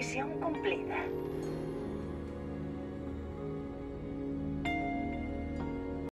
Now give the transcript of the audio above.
Misión cumplida.